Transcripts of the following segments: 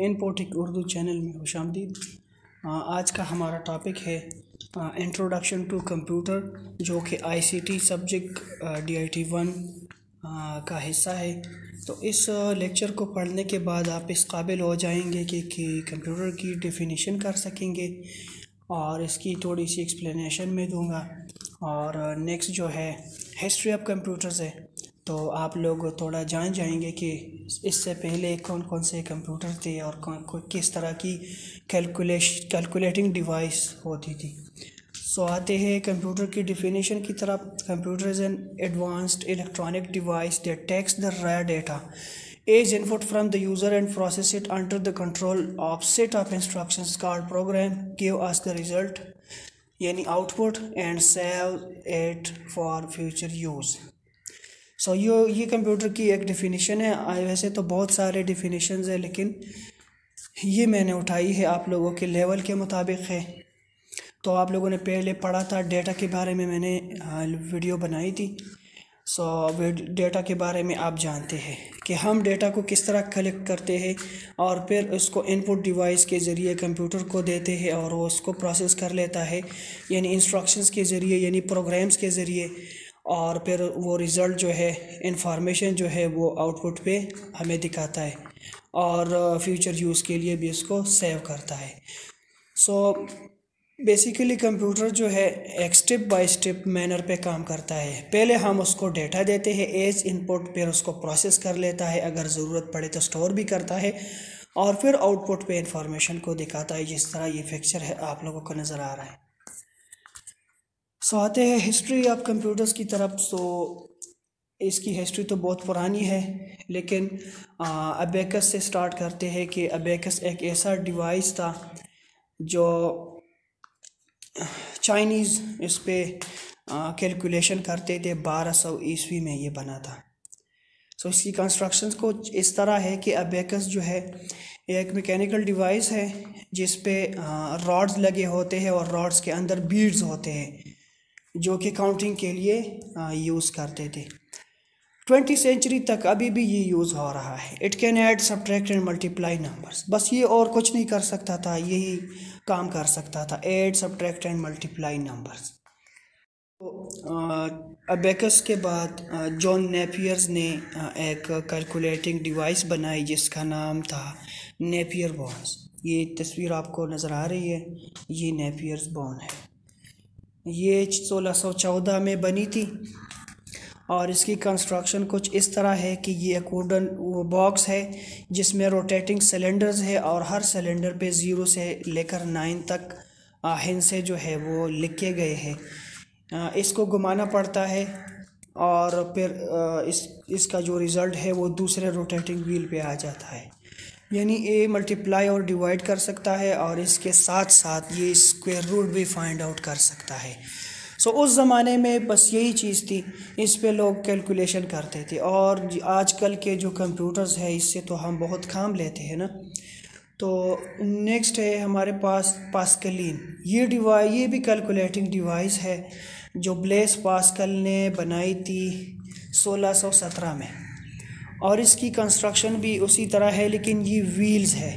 इनपोटिक Urdu channel में खुश आमदीद आज का हमारा टॉपिक है इंट्रोडक्शन टू कंप्यूटर जो कि ICT subject D I T one का हिस्सा है। तो इस लेक्चर को पढ़ने के बाद आप इस काबिल हो जाएँगे कि कंप्यूटर की डिफिनीशन कर सकेंगे और इसकी थोड़ी सी एक्सप्लेनेशन में दूँगा। और नेक्स्ट जो है हिस्ट्री ऑफ़ कंप्यूटर्स है। तो आप लोग थोड़ा जान जाएँगे कि इससे पहले कौन कौन से कंप्यूटर थे और कौन किस तरह की कैलकुलेश कैलकुलेटिंग डिवाइस होती थी। सो so, आते हैं कंप्यूटर की डिफिनीशन की तरफ़। Computer is an advanced electronic device that takes the raw data is input from the user and process it under the control of set of instructions called program give us the result यानी output and save it for future use so so, ये ये computer की एक definition है। वैसे तो बहुत सारे डिफिनीशन है लेकिन ये मैंने उठाई है आप लोगों के लेवल के मुताबिक है। तो आप लोगों ने पहले पढ़ा था डेटा के बारे में मैंने वीडियो बनाई थी। सो so, डेटा के बारे में आप जानते हैं कि हम डेटा को किस तरह कलेक्ट करते हैं और फिर उसको इनपुट डिवाइस के ज़रिए कंप्यूटर को देते हैं और वो उसको प्रोसेस कर लेता है। यानी इंस्ट्रक्शंस के ज़रिए यानी प्रोग्राम्स के ज़रिए। और फिर वो रिज़ल्ट जो है इंफॉर्मेशन जो है वो आउटपुट पे हमें दिखाता है और फ्यूचर यूज़ के लिए भी उसको सेव करता है। सो बेसिकली कंप्यूटर जो है, एक स्टेप बाय स्टेप मैनर पे काम करता है। पहले हम उसको डेटा देते हैं एज इनपुट फिर उसको प्रोसेस कर लेता है। अगर ज़रूरत पड़े तो स्टोर भी करता है और फिर आउटपुट पे इंफॉर्मेशन को दिखाता है, जिस तरह ये पिक्चर है, आप लोगों को नज़र आ रहा है। सो आते हैं हिस्ट्री ऑफ़ कंप्यूटर्स की तरफ़ सो इसकी हिस्ट्री तो बहुत पुरानी है, लेकिन अबेकस से स्टार्ट करते हैं कि अबेकस एक ऐसा डिवाइस था जो चाइनीज़ इस पर कैलकुलेशन करते थे, बारह सौ ईस्वी में ये बना था। सो इसकी कंस्ट्रक्शन को इस तरह है कि अबेकस जो है, एक मैकेनिकल डिवाइस है, जिस पे रॉड्स लगे होते हैं और रॉड्स के अंदर बीड्स होते हैं। जो कि काउंटिंग के लिए यूज़ करते थे। ट्वेंटी सेंचुरी तक अभी भी ये यूज़ हो रहा है। It can add subtract and multiply numbers बस ये और कुछ नहीं कर सकता था, यही काम कर सकता था। Add subtract and multiply numbers abacus के बाद जॉन नेपियर्स ने एक कैलकुलेटिंग डिवाइस बनाई जिसका नाम था नेपियर बॉन्स ये तस्वीर आपको नज़र आ रही है। ये नेपियर्स बॉन है। ये 1614 में बनी थी। और इसकी कंस्ट्रक्शन कुछ इस तरह है कि ये वो बॉक्स है, जिसमें रोटेटिंग सिलेंडर्स है और हर सिलेंडर पे ज़ीरो से लेकर नाइन तक हिंसे जो है वो लिखे गए हैं। इसको घुमाना पड़ता है और फिर इस, इसका जो रिज़ल्ट है वो दूसरे रोटेटिंग व्हील पे आ जाता है। यानी ए मल्टीप्लाई और डिवाइड कर सकता है और इसके साथ साथ ये स्क्वायर रूट भी फाइंड आउट कर सकता है। सो so, उस ज़माने में बस यही चीज़ थी। इस पे लोग कैलकुलेशन करते थे और आजकल के जो कंप्यूटर्स है इससे तो हम बहुत काम लेते हैं ना। तो नेक्स्ट है हमारे पास पास्कलिन ये डिवाइस ये भी कैलकुलेटिंग डिवाइस है जो ब्लेस पास्कल ने बनाई थी 1617 में। और इसकी कंस्ट्रक्शन भी उसी तरह है, लेकिन ये व्हील्स है।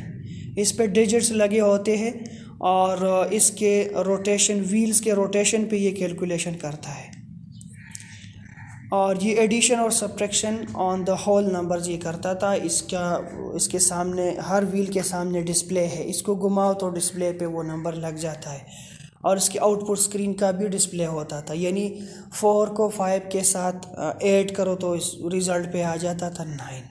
इस पर डिजिट्स लगे होते हैं और इसके रोटेशन व्हील्स के रोटेशन पे ये कैलकुलेशन करता है। और ये एडिशन और subtraction on the whole numbers ये करता था। इसका, इसके सामने, हर व्हील के सामने डिस्प्ले है। इसको घुमाओ तो डिस्प्ले पे वो नंबर लग जाता है। और इसके आउटपुट स्क्रीन का भी डिस्प्ले होता था। यानी फोर को फाइव के साथ ऐड करो तो इस रिज़ल्ट पे आ जाता था नाइन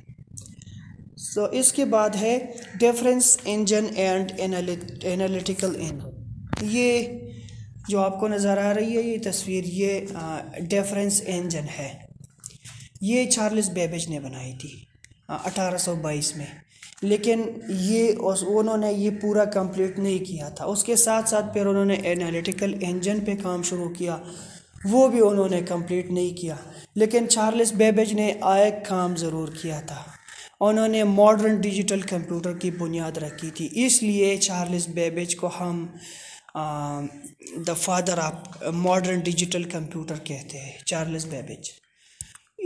सो so, इसके बाद है difference engine and analytical engine ये जो आपको नज़र आ रही है ये तस्वीर ये डिफरेंस इंजन है। ये चार्ल्स बेबेज ने बनाई थी अठारह सौ बाईस में। लेकिन ये उन्होंने ये पूरा कंप्लीट नहीं किया था। उसके साथ साथ फिर उन्होंने एनालिटिकल इंजन पे काम शुरू किया। वो भी उन्होंने कंप्लीट नहीं किया। लेकिन चार्ल्स बेबेज ने एक काम ज़रूर किया था। उन्होंने मॉडर्न डिजिटल कंप्यूटर की बुनियाद रखी थी। इसलिए चार्ल्स बेबेज को हम the father of modern digital computer कहते हैं चार्ल्स बेबेज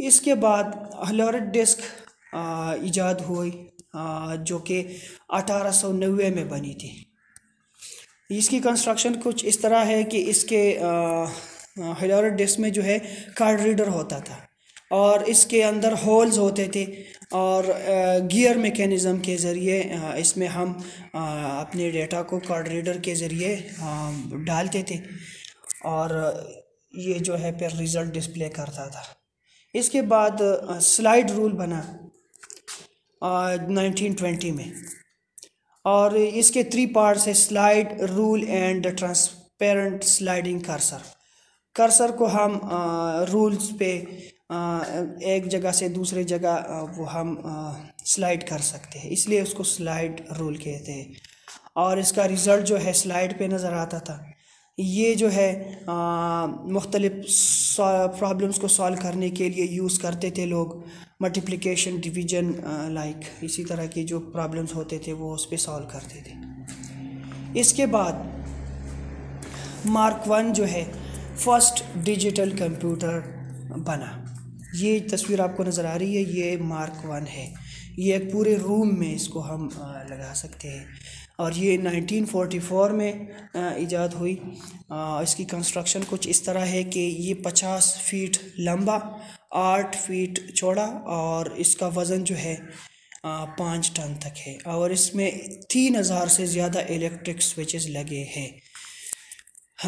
इसके बाद हलोरेट डिस्क ईजाद हुई। जो कि अठारह सौ नब्बे में बनी थी। इसकी कंस्ट्रक्शन कुछ इस तरह है कि इसके हिलोरेट डिस्क में जो है कार्ड रीडर होता था और इसके अंदर होल्स होते थे और गियर मेकेनिज़म के ज़रिए इसमें हम अपने डेटा को कार्ड रीडर के ज़रिए डालते थे और ये जो है फिर रिज़ल्ट डिस्प्ले करता था। इसके बाद स्लाइड रूल बना। नाइनटीन ट्वेंटी में। और इसके थ्री पार्ट्स है slide rule and transparent sliding cursor cursor को हम रूल्स पे एक जगह से दूसरे जगह वो हम स्लाइड कर सकते हैं। इसलिए उसको स्लाइड रूल कहते हैं। और इसका रिज़ल्ट जो है स्लाइड पे नज़र आता था। ये जो है मुख्तलिफ़ प्रॉब्लम्स को सॉल्व करने के लिए यूज़ करते थे लोग। मल्टीप्लिकेशन डिवीज़न लाइक इसी तरह के जो प्रॉब्लम्स होते थे, वो उस पर सॉल्व करते थे। इसके बाद मार्क वन जो है फ़र्स्ट डिजिटल कंप्यूटर बना। ये तस्वीर आपको नज़र आ रही है, ये मार्क वन है। ये एक पूरे रूम में इसको हम लगा सकते हैं। और ये 1944 में ईजाद हुई। इसकी कंस्ट्रक्शन कुछ इस तरह है कि ये 50 फीट लंबा आठ फीट चौड़ा और इसका वज़न जो है पाँच टन तक है और इसमें तीन हज़ार से ज़्यादा इलेक्ट्रिक स्विचेस लगे हैं।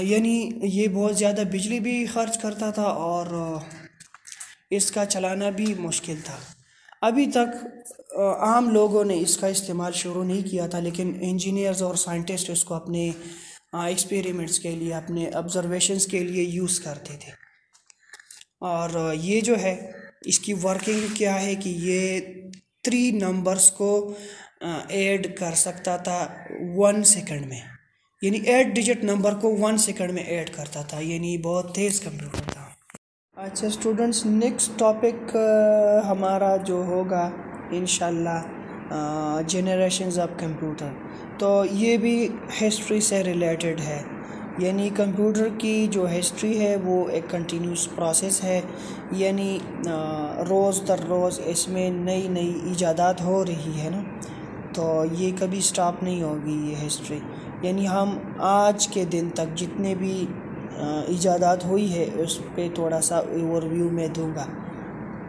यानी ये बहुत ज़्यादा बिजली भी खर्च करता था और इसका चलाना भी मुश्किल था। अभी तक आम लोगों ने इसका इस्तेमाल शुरू नहीं किया था, लेकिन इंजीनियर्स और साइंटिस्ट इसको अपने एक्सपेरिमेंट्स के लिए, अपने ऑब्जर्वेशंस के लिए यूज़ करते थे। और ये जो है, इसकी वर्किंग क्या है कि ये थ्री नंबर्स को ऐड कर सकता था वन सेकंड में। यानी एट डिजिट नंबर को वन सेकंड में ऐड करता था। यानी बहुत तेज़ कंप्यूटर था। अच्छा स्टूडेंट्स नेक्स्ट टॉपिक हमारा जो होगा इन जनरेशन्स ऑफ़ कंप्यूटर तो ये भी हिस्ट्री से रिलेटेड है। यानी कंप्यूटर की जो हिस्ट्री है, वो एक कंटिन्यूस प्रोसेस है। यानी रोज़ दर रोज़ इसमें नई नई ईजादात हो रही है ना? तो ये कभी स्टॉप नहीं होगी ये हिस्ट्री यानी हम आज के दिन तक जितने भी ईजादात हुई है, उस पर थोड़ा सा ओवरव्यू में दूँगा।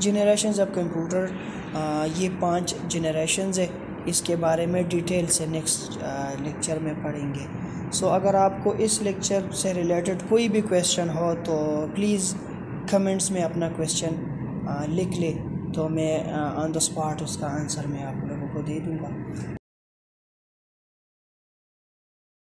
जनरेशन ऑफ़ कंप्यूटर ये पाँच जनरेशन है। इसके बारे में डिटेल से नेक्स्ट लेक्चर में पढ़ेंगे। सो so, अगर आपको इस लेक्चर से रिलेटेड कोई भी क्वेश्चन हो तो प्लीज़ कमेंट्स में अपना क्वेश्चन लिख ले तो मैं ऑन द स्पॉट उसका आंसर मैं आप लोगों को दे दूँगा।